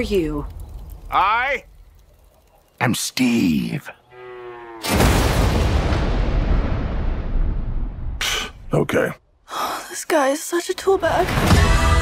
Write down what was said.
are you? I am Steve. Okay. Oh, This guy is such a tool bag.